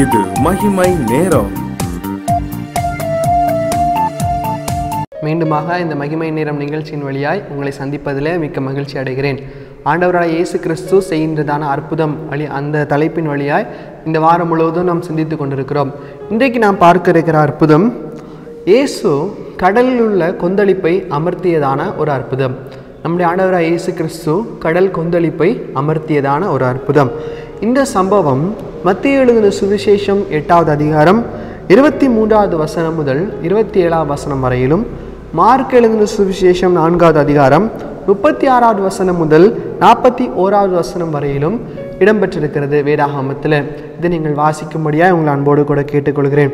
இது மகிமை நேரம். மீண்டுமாக இந்த மகிமை நேரம் நிகழ்ச்சியின் வழியாய் உங்களை சந்திப்பதிலே மிக்க மகிழ்ச்சி அடைகிறேன். ஆண்டவராய் இயேசு கிறிஸ்து செய்கின்றதான அற்புதம் வழி அந்த தலைப்பின் வழியாய் இந்த வாரம் முழுவதும் நாம் சிந்தித்து கொண்டிருக்கிறோம். இன்றைக்கு நாம் பார்க்க இருக்கிற அற்புதம் இயேசு கடலில் உள்ள கொந்தளிப்பை அமர்த்தியதான ஒரு அற்புதம். நம்முடைய ஆண்டவராய் இயேசு கிறிஸ்து கடல் கொந்தளிப்பை அமர்த்தியதான ஒரு அற்புதம். இந்த சம்பவம் மத்திய எழுதின சுவிசேஷம் எட்டாவது அதிகாரம் இருபத்தி மூன்றாவது வசனம் முதல் இருபத்தி ஏழாவது வசனம் வரையிலும் மார்க் எழுதின சுவிசேஷம் நான்காவது அதிகாரம் முப்பத்தி ஆறாவது வசனம் முதல் நாற்பத்தி ஓராவது வசனம் வரையிலும் இடம்பெற்றிருக்கிறது வேதாகமத்தில். இதை நீங்கள் வாசிக்கும்படியாக உங்களை அன்போடு கூட கேட்டுக்கொள்கிறேன்.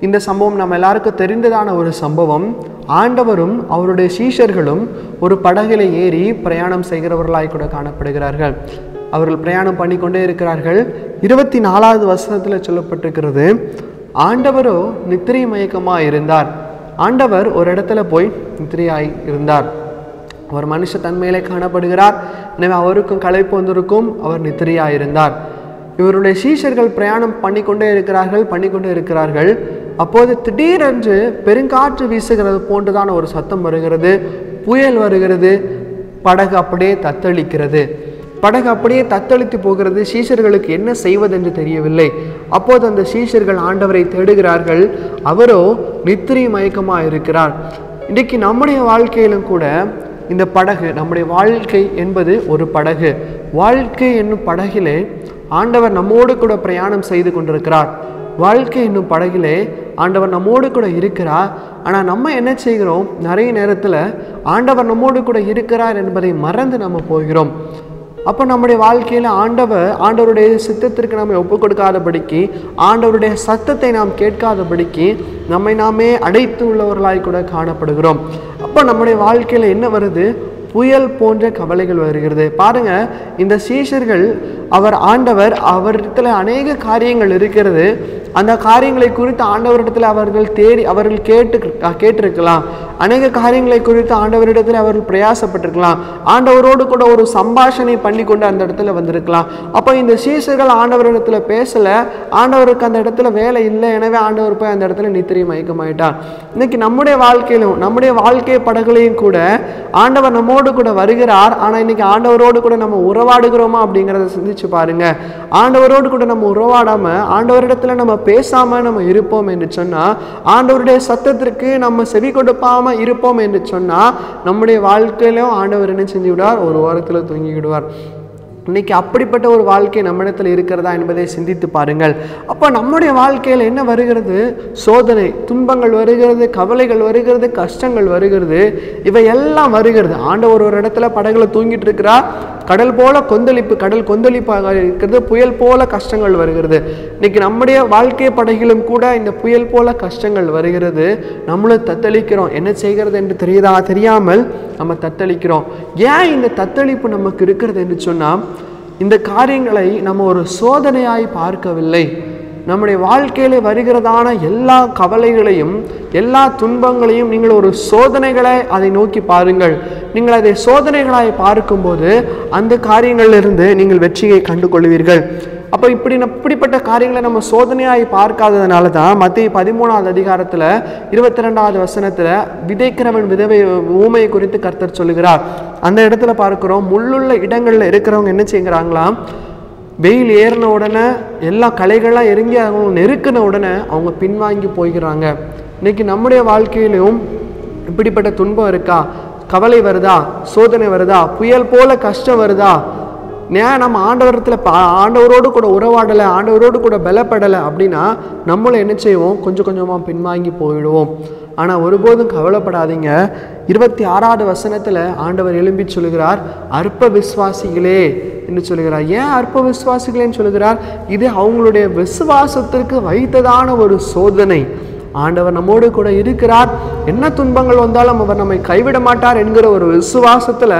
இந்த சம்பவம் நம்ம எல்லாருக்கும் தெரிந்ததான ஒரு சம்பவம். ஆண்டவரும் அவருடைய சீஷர்களும் ஒரு படகில ஏறி பிரயாணம் செய்கிறவர்களாய் கூட காணப்படுகிறார்கள். அவர்கள் பிரயாணம் பண்ணி கொண்டே இருக்கிறார்கள். இருபத்தி நாலாவது வசனத்தில் சொல்லப்பட்டிருக்கிறது ஆண்டவரோ நித்திரை மயக்கமாக இருந்தார். ஆண்டவர் ஒரு இடத்துல போய் நித்திரையாய் இருந்தார். அவர் மனுஷ தன்மையிலே காணப்படுகிறார். எனவே அவருக்கும் களைப்பு வந்திருக்கும். அவர் நித்திரையாக இருந்தார். இவருடைய சீஷர்கள் பிரயாணம் பண்ணிக்கொண்டே இருக்கிறார்கள் பண்ணிக்கொண்டே இருக்கிறார்கள். அப்போது திடீரென்று பெருங்காற்று வீசுகிறது போன்றுதான் ஒரு சத்தம் வருகிறது. புயல் வருகிறது. படகு அப்படியே தத்தளிக்கிறது. படகு அப்படியே தத்தளித்து போகிறது சீஷர்களுக்கு என்ன செய்வதென்று தெரியவில்லை. அப்போது அந்த சீஷர்கள் ஆண்டவரை தேடுகிறார்கள். அவரோ நித்திரை மயக்கமாக இருக்கிறார். இன்றைக்கு நம்முடைய வாழ்க்கையிலும் கூட இந்த படகு நம்முடைய வாழ்க்கை என்பது ஒரு படகு. வாழ்க்கை என்னும் படகிலே ஆண்டவர் நம்மோடு கூட பிரயாணம் செய்து கொண்டிருக்கிறார். வாழ்க்கை என்னும் படகிலே ஆண்டவர் நம்மோடு கூட இருக்கிறார். ஆனால் நம்ம என்ன செய்கிறோம்? நிறைய நேரத்தில் ஆண்டவர் நம்மோடு கூட இருக்கிறார் என்பதை மறந்து நம்ம போகிறோம். அப்போ நம்முடைய வாழ்க்கையில் ஆண்டவர் ஆண்டவருடைய சித்தத்திற்கு நம்ம ஒப்பு கொடுக்காதபடிக்கு ஆண்டவருடைய சத்தத்தை நாம் கேட்காதபடிக்கு நம்மை நாமே அடைத்து உள்ளவர்களாய் கூட காணப்படுகிறோம். அப்போ நம்முடைய வாழ்க்கையில் என்ன வருது? புயல் போன்ற கவலைகள் வருகிறது. பாருங்கள் இந்த சீஷர்கள் அவர் ஆண்டவர் அவரிடத்துல அநேக காரியங்கள் இருக்கிறது. அந்த காரியங்களை குறித்து ஆண்டவரிடத்தில் அவர்கள் தேடி அவர்கள் கேட்டு கேட்டிருக்கலாம். அநேக காரியங்களை குறித்து ஆண்டவரிடத்தில் அவர்கள் பிரயாசப்பட்டிருக்கலாம். ஆண்டவரோடு கூட ஒரு சம்பாஷணை பண்ணி கொண்டு அந்த இடத்துல வந்திருக்கலாம். அப்போ இந்த சீசர்கள் ஆண்டவரிடத்துல பேசல. ஆண்டவருக்கு அந்த இடத்துல வேலை இல்லை. எனவே ஆண்டவர் போய் அந்த இடத்துல நித்திரை மயக்கமாயிட்டார். இன்னைக்கு நம்முடைய வாழ்க்கையிலும் நம்முடைய வாழ்க்கை படகுலையும் கூட ஆண்டவர் நம்மோடு கூட வருகிறார். ஆனால் இன்னைக்கு ஆண்டவரோடு கூட நம்ம உறவாடுகிறோமா அப்படிங்கிறத சிந்திச்சு பாருங்க. ஆண்டவரோடு கூட நம்ம உறவாடாம ஆண்டவரிடத்துல நம்ம பேசாம நம்ம இருப்போம் என்று சொன்னா ஆண்டவருடைய சத்தத்திற்கு நம்ம செவி கொடுப்பாம இருப்போம் என்று சொன்னா நம்முடைய வாழ்க்கையிலும் ஆண்டவர் என்ன செஞ்சு விடுவார் ஒரு ஓரத்துல தூங்கி இன்னைக்கு அப்படிப்பட்ட ஒரு வாழ்க்கை நம்மிடத்தில் இருக்கிறதா என்பதை சிந்தித்து பாருங்கள். அப்போ நம்முடைய வாழ்க்கையில் என்ன வருகிறது? சோதனை துன்பங்கள் வருகிறது கவலைகள் வருகிறது கஷ்டங்கள் வருகிறது. இவை எல்லாம் வருகிறது. ஆண்டவர் ஒரு இடத்துல படகுல தூங்கிட்டு இருக்கிறா கடல் போல கொந்தளிப்பு கடல் கொந்தளிப்பாக இருக்கிறது புயல் போல கஷ்டங்கள் வருகிறது. இன்னைக்கு நம்முடைய வாழ்க்கை படகிலும் கூட இந்த புயல் போல கஷ்டங்கள் வருகிறது. நம்மளும் தத்தளிக்கிறோம். என்ன செய்கிறது என்று தெரியுதா? தெரியாமல் நம்ம தத்தளிக்கிறோம். ஏன் இந்த தத்தளிப்பு நமக்கு இருக்கிறது என்று சொன்னால் இந்த காரியங்களை நம்ம ஒரு சோதனையாய் பார்க்கவில்லை. நம்முடைய வாழ்க்கையில வருகிறதான எல்லா கவலைகளையும் எல்லா துன்பங்களையும் நீங்கள் ஒரு சோதனைகளை அதை நோக்கி பாருங்கள். நீங்கள் அதை சோதனைகளாய் பார்க்கும்போது அந்த காரியங்களிலிருந்து நீங்கள் வெற்றியை கண்டு கொள்வீர்கள் அப்போ இப்படி இப்படிப்பட்ட காரியங்களை நம்ம சோதனையாகி பார்க்காததுனால தான் மத்திய பதிமூணாவது அதிகாரத்தில் இருபத்தி ரெண்டாவது வசனத்தில் விதைக்கிறவன் விதவை ஊமையை குறித்து கர்த்தர் சொல்லுகிறார். அந்த இடத்துல பார்க்குறோம் முள்ளுள்ள இடங்களில் இருக்கிறவங்க என்ன செய்கிறாங்களாம் வெயில் ஏறின உடனே எல்லா கலைகளாக இறங்கி அவங்க நெருக்கின உடனே அவங்க பின்வாங்கி போய்கிறாங்க. இன்னைக்கு நம்முடைய வாழ்க்கையிலையும் இப்படிப்பட்ட துன்பம் இருக்கா? கவலை வருதா? சோதனை வருதா? புயல் போல கஷ்டம் வருதா? ஏன் நம்ம ஆண்டவரத்தில் ஆண்டவரோடு கூட உறவாடலை ஆண்டவரோடு கூட பலப்படலை அப்படின்னா நம்மளை என்ன செய்வோம்? கொஞ்சம் கொஞ்சமாக பின்வாங்கி போயிடுவோம். ஆனால் ஒருபோதும் கவலைப்படாதீங்க. இருபத்தி ஆறாவது வசனத்தில் ஆண்டவர் எழும்பி சொல்கிறார் அற்ப விசுவாசிகளே என்று சொல்கிறார் ஏன் அற்ப விசுவாசிகளேன்னு சொல்கிறார் இது அவங்களுடைய விசுவாசத்திற்கு வைத்ததான ஒரு சோதனை. ஆண்டவர் நம்மோடு கூட இருக்கிறார். என்ன துன்பங்கள் வந்தாலும் அவர் நம்மை கைவிட மாட்டார் என்கிற ஒரு விசுவாசத்தில்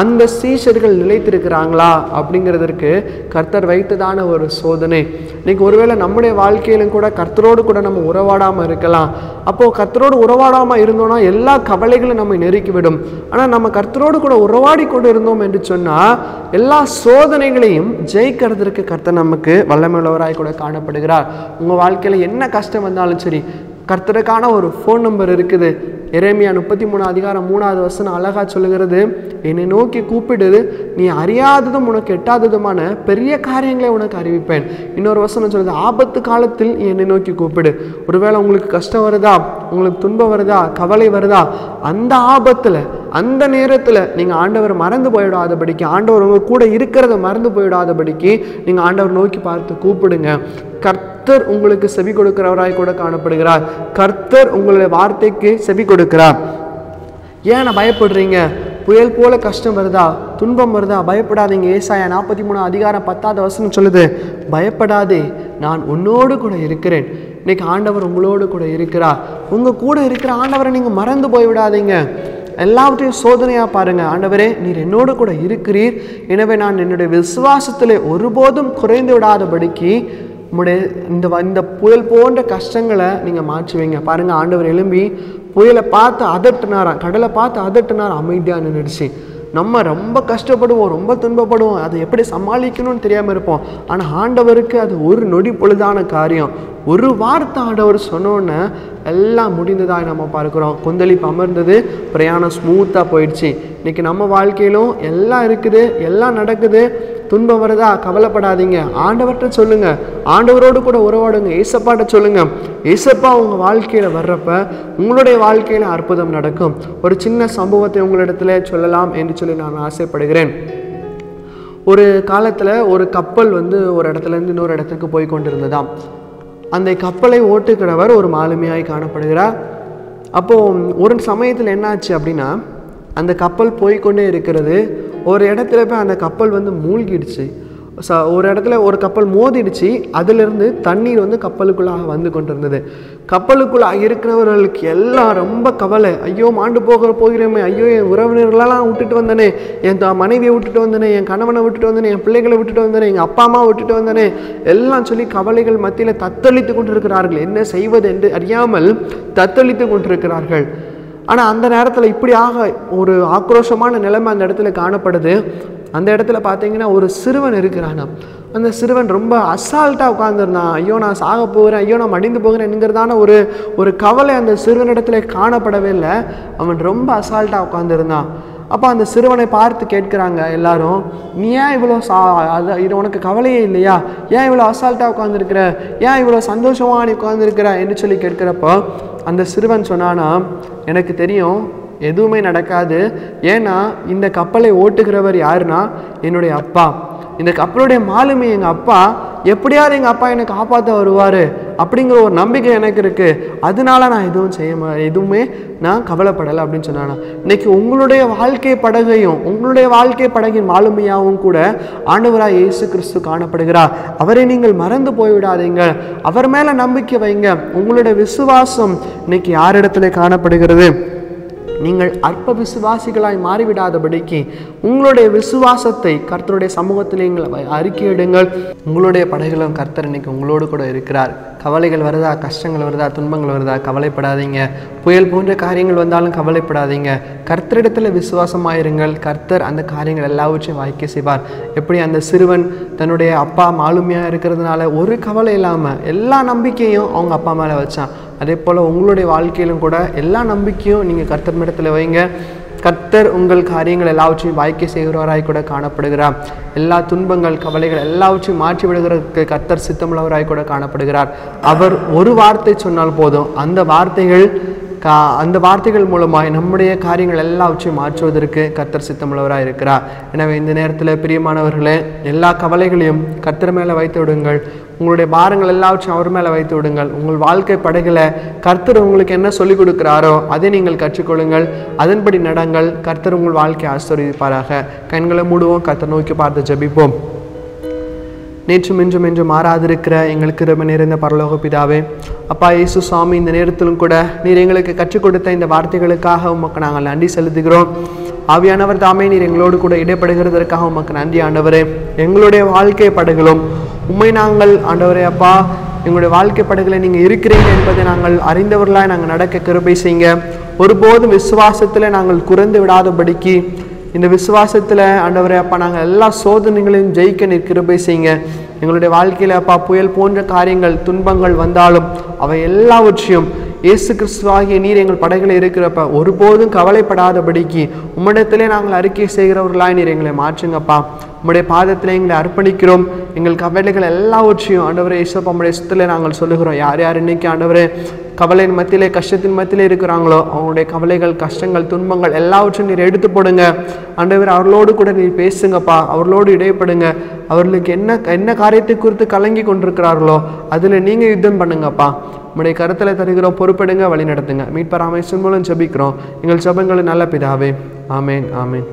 அந்த சீஷர்கள் நிலைத்திருக்கிறாங்களா அப்படிங்கிறதற்கு கர்த்தர் வைத்ததான ஒரு சோதனை. இன்னைக்கு ஒருவேளை நம்முடைய வாழ்க்கையிலும் கூட கர்த்தரோடு கூட நம்ம உறவாடாமல் இருக்கலாம். அப்போது கர்த்தரோடு உறவாடாம இருந்தோம்னா எல்லா கவலைகளும் நம்மை நெருக்கிவிடும். ஆனால் நம்ம கர்த்தரோடு கூட உறவாடி கொண்டு இருந்தோம் என்று சொன்னால் எல்லா சோதனைகளையும் ஜெயிக்கிறதுக்கு கர்த்தர் நமக்கு வல்லமையுள்ளவராய் கூட காணப்படுகிறார். உங்கள் வாழ்க்கையில் என்ன கஷ்டம் வந்தாலும் சரி கர்த்தருக்கான ஒரு ஃபோன் நம்பர் இருக்குது. எரேமியா முப்பத்தி மூணு அதிகாரம் மூணாவது வசனம் அழகாக சொல்லுகிறது. என்னை நோக்கி கூப்பிடுது நீ அறியாததும் உனக்கு எட்டாததுமான பெரிய காரியங்களை உனக்கு அறிவிப்பேன். இன்னொரு வசனம் சொல்லுது ஆபத்து காலத்தில் நீ என்னை நோக்கி கூப்பிடு. ஒருவேளை உங்களுக்கு கஷ்டம் வருதா? உங்களுக்கு துன்பம் வருதா? கவலை வருதா? அந்த ஆபத்தில் அந்த நேரத்தில் நீங்கள் ஆண்டவர் மறந்து போயிடாதபடிக்கு ஆண்டவர் உங்கள் கூட இருக்கிறத மறந்து போயிடாதபடிக்கு நீங்கள் ஆண்டவர் நோக்கி பார்த்து கூப்பிடுங்க. கர்த்தர் உங்களுக்கு செவி கொடுக்கிறவராய் கூட காணப்படுகிறார். கர்த்தர் உங்களுடைய வார்த்தைக்கு செவி கொடுக்கிறார். ஏன் நான் பயப்படுறீங்க? புயல் போல கஷ்டம் வருதா? துன்பம் வருதா? பயப்படாதீங்க. ஏசாயா நாற்பத்தி மூணு அதிகாரம் பத்தாவது வசனம் சொல்லுது பயப்படாதே நான் உன்னோடு கூட இருக்கிறேன். இன்னைக்கு ஆண்டவர் உங்களோடு கூட இருக்கிறார். உங்கள் கூட இருக்கிற ஆண்டவரை நீங்கள் மறந்து போய் விடாதீங்க எல்லாவற்றையும் சோதனையாக பாருங்கள் ஆண்டவரே நீர் என்னோடு கூட இருக்கிறீர். எனவே நான் என்னுடைய விசுவாசத்திலே ஒருபோதும் குறைந்து விடாதபடிக்கு உம்முடைய இந்த வ- இந்த புயல் போன்ற கஷ்டங்களை நீங்கள் மாற்றுவீங்க பாருங்கள் ஆண்டவர் எழும்பி புயலை பார்த்து அதட்டுனாராம். கடலை பார்த்து அதட்டுனார் அமைதியாக நின்றுடுச்சு நம்ம ரொம்ப கஷ்டப்படுவோம் ரொம்ப துன்பப்படுவோம். அதை எப்படி சமாளிக்கணும்னு தெரியாமல் இருப்போம். ஆனால் ஆண்டவருக்கு அது ஒரு நொடி பொழுதான காரியம். ஒரு வார்த்தை ஆண்டவர் சொன்னோன்னே எல்லாம் முடிந்ததாக நம்ம பார்க்குறோம். கொந்தளிப்பு அமர்ந்தது பிரயாணம் ஸ்மூத்தாக போயிடுச்சு. இன்னைக்கு நம்ம வாழ்க்கையிலும் எல்லாம் இருக்குது எல்லாம் நடக்குது. துன்பம் வருதா? கவலைப்படாதீங்க. ஆண்டவர்கிட்ட சொல்லுங்கள் ஆண்டவரோடு கூட உறவாடுங்க. ஏசப்பாட்ட சொல்லுங்கள் ஏசப்பா உங்கள் வாழ்க்கையில் வர்றப்ப உங்களுடைய வாழ்க்கையில் அற்புதம் நடக்கும். ஒரு சின்ன சம்பவத்தை உங்களிடத்துல சொல்லலாம் என்று சொல்லி நான் ஆசைப்படுகிறேன். ஒரு காலத்தில் ஒரு கப்பல் வந்து ஒரு இடத்துல இருந்து இன்னொரு இடத்துக்கு போய் கொண்டிருந்ததாம். அந்த கப்பலை ஓட்டுகிறவர் ஒரு மாலுமியாய் காணப்படுகிறார். அப்போ ஒரு சமயத்தில் என்னாச்சு அப்படின்னா அந்த கப்பல் போய்க்கொண்டே இருக்கிறது. ஒரு இடத்துல போய் அந்த கப்பல் வந்து மூழ்கிடுச்சு. ச ஒரு இடத்துல ஒரு கப்பல் மோதிடுச்சு அதிலிருந்து தண்ணீர் வந்து கப்பலுக்குள்ளாக வந்து கொண்டிருந்தது. கப்பலுக்குள்ளாக இருக்கிறவர்களுக்கு எல்லாம் ரொம்ப கவலை. ஐயோ மாண்டு போகிற போகிறோமே ஐயோ என் உறவினர்களெல்லாம் விட்டுட்டு வந்தனே என் த- மனைவியை விட்டுட்டு வந்தனே என் கணவனை விட்டுட்டு வந்தனே என் பிள்ளைகளை விட்டுட்டு வந்தனே எங்கள் அப்பா அம்மா விட்டுட்டு வந்தனே எல்லாம் சொல்லி கவலைகள் மத்தியில் தத்தளித்து கொண்டிருக்கிறார்கள். என்ன செய்வது என்று அறியாமல் தத்தளித்து கொண்டிருக்கிறார்கள். ஆனால் அந்த நேரத்தில் இப்படியாக ஒரு ஆக்ரோஷமான நிலைமை அந்த இடத்துல காணப்படுது. அந்த இடத்துல பார்த்தீங்கன்னா ஒரு சிறுவன் இருக்கிறானா அந்த சிறுவன் ரொம்ப அசால்ட்டாக உட்காந்துருந்தான் ஐயோ நான் சாக போகிறேன். ஐயோ நான் மடிந்து போகிறேன்ங்கிறதான ஒரு ஒரு கவலை அந்த சிறுவனிடத்துல காணப்படவே இல்லை. அவன் ரொம்ப அசால்ட்டாக உட்காந்துருந்தான் அப்போ அந்த சிறுவனை பார்த்து கேட்குறாங்க எல்லாரும் நீ ஏன் இவ்வளோ சா அது இது உனக்கு கவலையே இல்லையா? ஏன் இவ்வளோ அசால்ட்டாக உட்காந்துருக்கிற ஏன் இவ்வளோ சந்தோஷமாக நீ உட்காந்துருக்கிற என்று சொல்லி கேட்குறப்போ அந்த சிறுவன் சொன்னானா எனக்கு தெரியும் எதுவுமே நடக்காது. ஏன்னா இந்த கப்பலை ஓட்டுகிறவர் யாருன்னா என்னுடைய அப்பா. இந்த கப்பலுடைய மாலுமி எங்கள் அப்பா எப்படியாவது எங்கள் அப்பா என்னை காப்பாற்ற வருவார் அப்படிங்கிற ஒரு நம்பிக்கை எனக்கு இருக்குது அதனால நான் எதுவும் செய்ய எதுவுமே நான் கவலைப்படலை அப்படின்னு சொன்னானா. இன்னைக்கு உங்களுடைய வாழ்க்கை படகையும் உங்களுடைய வாழ்க்கை படகின் மாலுமியாகவும் கூட ஆண்டவராக இயேசு கிறிஸ்து காணப்படுகிறார். அவரை நீங்கள் மறந்து போய்விடாதீங்க. அவர் மேலே நம்பிக்கை வைங்க. உங்களுடைய விசுவாசம் இன்னைக்கு யாரிடத்துல காணப்படுகிறது? நீங்கள் அற்ப விசுவாசிகளாய் மாறிவிடாதபடிக்கு உங்களுடைய விசுவாசத்தை கர்த்தருடைய சமூகத்தில் நீங்கள் அறிக்கையிடுங்கள். உங்களுடைய படைகளும் கர்த்தர் இன்னைக்கு உங்களோடு கூட இருக்கிறார். கவலைகள் வருதா? கஷ்டங்கள் வருதா? துன்பங்கள் வருதா? கவலைப்படாதீங்க. புயல் போன்ற காரியங்கள் வந்தாலும் கவலைப்படாதீங்க. கர்த்தரிடத்தில் விசுவாசமாயிருங்கள். கர்த்தர் அந்த காரியங்கள் எல்லாவற்றையும் வாய்க்க செய்வார். எப்படி? அந்த சிறுவன் தன்னுடைய அப்பா மாலுமியாக இருக்கிறதுனால ஒரு கவலை இல்லாமல் எல்லா நம்பிக்கையும் அவங்க அப்பா மேலே வச்சான். அதே போல் உங்களுடைய வாழ்க்கையிலும் கூட எல்லா நம்பிக்கையும் நீங்கள் கர்த்தர் இடத்துல வைங்க. கர்த்தர் உங்கள் காரியங்கள் எல்லாவற்றையும் வாய்க்க செய்கிறவராய் கூட காணப்படுகிறார். எல்லா துன்பங்கள் கவலைகள் எல்லாவற்றையும் மாற்றி விடுகிறதுக்கு கர்த்தர் சித்தமுள்ளவராய் கூட காணப்படுகிறார். அவர் ஒரு வார்த்தை சொன்னால் போதும் அந்த வார்த்தைகள் கா அந்த வார்த்தைகள் மூலமாக நம்முடைய காரியங்கள் எல்லாவற்றையும் மாற்றுவதற்கு கர்த்தர் சித்தமுள்ளவராக இருக்கிறார். எனவே இந்த நேரத்தில் பிரியமானவர்களே எல்லா கவலைகளையும் கர்த்தர் மேலே வைத்து விடுங்கள். உங்களுடைய பாரங்கள் எல்லாவற்றையும் அவர் மேலே வைத்து விடுங்கள். உங்கள் வாழ்க்கை படைகளை கர்த்தர் உங்களுக்கு என்ன சொல்லிக் கொடுக்கிறாரோ அதை நீங்கள் கற்றுக்கொள்ளுங்கள். அதன்படி நடங்கள். கர்த்தர் உங்கள் வாழ்க்கையை ஆசீர்வதிப்பாராக. கண்களை மூடுவோம். கர்த்தர் நோக்கி பார்த்து ஜபிப்போம். நேற்றும் இன்றும் என்று மாறாதிருக்கிற எங்களுக்கு ரொம்ப நிறைந்த பரலோக பிதாவே. அப்பா இயேசு சுவாமி இந்த நேரத்திலும் கூட நீர் எங்களுக்கு கற்றுக் கொடுத்த இந்த வார்த்தைகளுக்காக உமக்கு நாங்கள் நன்றி செலுத்துகிறோம். ஆவியானவர் தாமே நீர் எங்களோடு கூட இடைப்படுகிறதற்காக உமக்கு நன்றி ஆண்டவரே. எங்களுடைய வாழ்க்கை படகுகளும் உண்மை நாங்கள் ஆண்டவரே அப்பா எங்களுடைய வாழ்க்கை படகுல நீங்கள் இருக்கிறீங்க என்பதை நாங்கள் அறிந்தவர்களாக நாங்கள் நடக்க கிருபை செய்யுங்க. ஒருபோதும் விசுவாசத்தில் நாங்கள் குறைந்து விடாதபடிக்கு இந்த விசுவாசத்தில் ஆண்டவரே அப்பா நாங்கள் எல்லா சோதனைகளையும் ஜெயிக்க நீர் கிருபை செய்யுங்க. எங்களுடைய வாழ்க்கையில் அப்பா புயல் போன்ற காரியங்கள் துன்பங்கள் வந்தாலும் அவை எல்லாவற்றையும் இயேசு கிறிஸ்துவாகிய நீர் எங்கள் படைகளை இருக்கிறப்ப ஒருபோதும் கவலைப்படாதபடிக்கு உம்மிடத்திலே நாங்கள் அறிக்கை செய்கிறவர்களாய் நீர் எங்களை மாற்றுங்கப்பா. உம்முடைய பாதத்தில் எங்களை அர்ப்பணிக்கிறோம். எங்கள் கவலைகள் எல்லாவற்றையும் ஆண்டவரே இயேசப்பா உம்முடைய சுத்தில் நாங்கள் சொல்லுகிறோம். யார் யார் இன்னைக்கு ஆண்டவரே கவலையின் மத்தியிலே கஷ்டத்தின் மத்தியிலே இருக்கிறாங்களோ அவங்களுடைய கவலைகள் கஷ்டங்கள் துன்பங்கள் எல்லாவற்றையும் நீர் எடுத்து போடுங்க. ஆண்டவர் அவர்களோடு கூட நீர் பேசுங்கப்பா. அவர்களோடு இடையப்படுங்க அவர்களுக்கு என்ன என்ன காரியத்தை குறித்து கலங்கி கொண்டிருக்கிறார்களோ அதில் நீங்கள் யுத்தம் பண்ணுங்கப்பா. உம்முடைய கருத்தில் தருகிறோம் பொறுப்பெடுங்க வழி நடத்துங்க மீட்பராமேசன் மூலம் ஜபிக்கிறோம். எங்கள் ஜபங்களை நல்ல பிதாவே. ஆமேன் ஆமேன்.